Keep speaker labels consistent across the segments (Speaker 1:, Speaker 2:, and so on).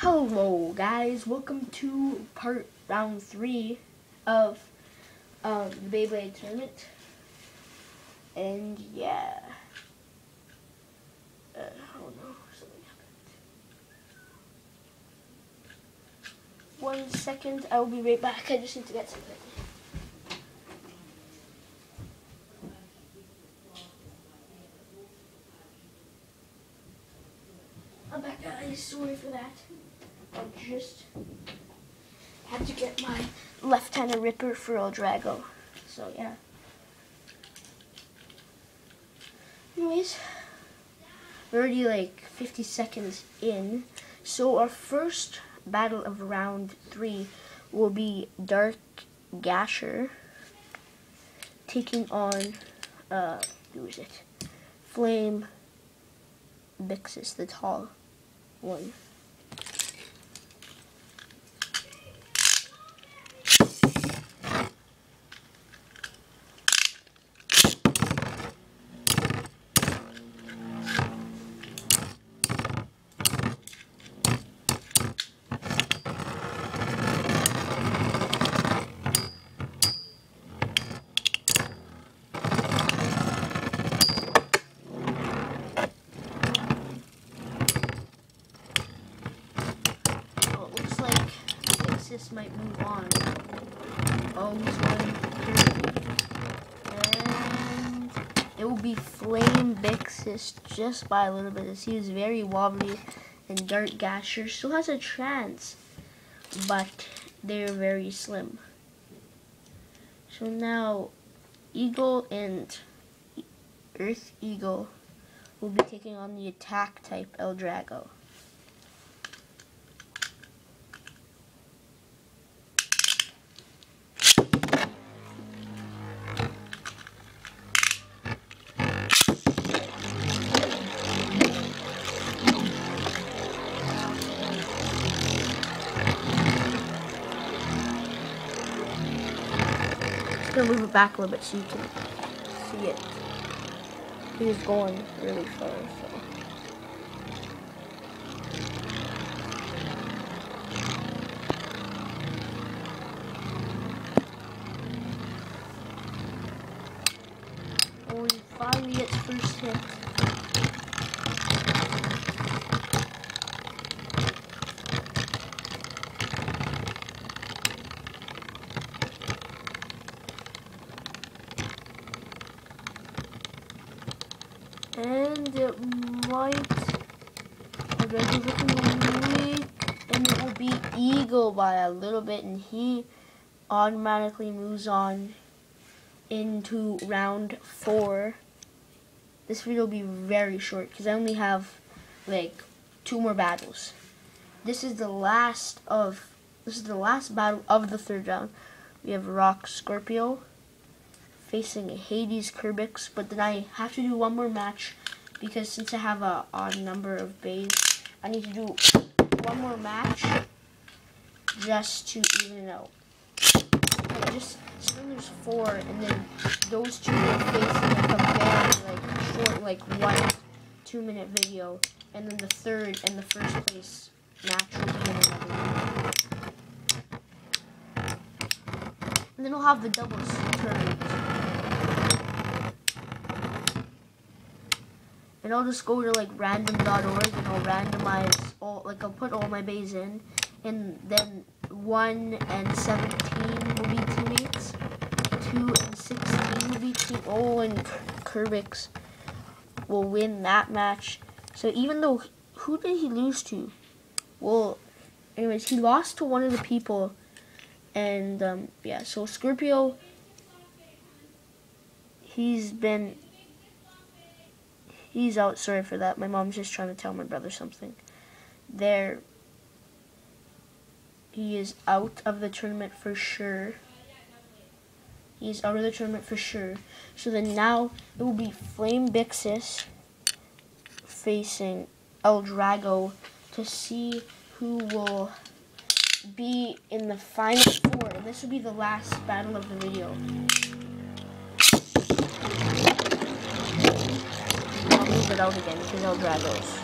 Speaker 1: Hello guys, welcome to part round three of um, the Beyblade tournament. And yeah. Uh, oh no, something happened. One second, I will be right back. I just need to get something. I'm back guys, sorry for that. I just had to get my left-handed ripper for L-Drago. So yeah. Anyways, we're already like 50 seconds in. So our first battle of round three will be Dark Gasher taking on, uh, who is it? Flame Byxis, the tall one. Oh, it looks like Texas might move on. Oh, he's running through. And it will be Flame Byxis just by a little bit. As he is very wobbly and Dark Gasher still has a chance, but they're very slim. So now, Eagle and Earth Eagle will be taking on the attack type L-Drago. Gonna move it back a little bit so you can see it. He's going really far, so. Oh, he finally gets first hit. And it might. Looking weak. And it will be Eagle by a little bit, and he automatically moves on into round four. This video will be very short because I only have like two more battles. This is the last of this is the last battle of the third round. We have Rock Scorpio facing Hades Kerbecs, but then I have to do one more match because since I have a odd number of bays, I need to do one more match just to even it out. Just so then there's four, and then those two will face in like a very like short, like one two minute video, and then the third and the first place match will be. And then we'll have the doubles. And I'll just go to like random.org and I'll randomize all, like I'll put all my bays in. And then 1 and 17 will be teammates. 2 and 16 will be team. Oh, and Kerbecs will win that match. So even though, who did he lose to? Well, anyways, he lost to one of the people. And um, yeah, so Scorpio, he's been he's out. Sorry for that. My mom's just trying to tell my brother something. There, he is out of the tournament for sure. He's out of the tournament for sure. So then now it will be Flame Byxis facing L-Drago to see who will be in the final four. And this will be the last battle of the video. Move it out again because I'll drag those.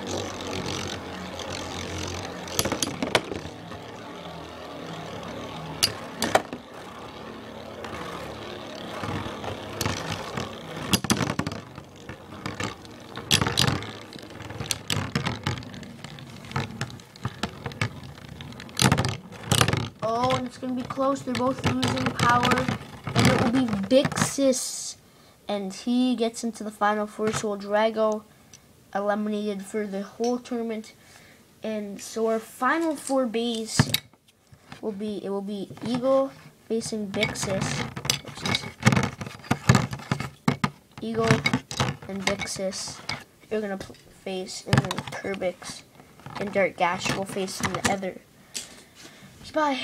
Speaker 1: Oh, and it's going to be close. They're both losing power. And it will be Byxis and he gets into the final four. So Drago eliminated for the whole tournament, and so our final four base will be it will be Eagle facing Byxis, Eagle and Byxis. You're gonna face, and then Turbix and Dark Gash will face in the other. Bye.